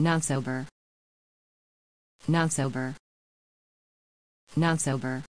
Non sober. Non sober. Non sober.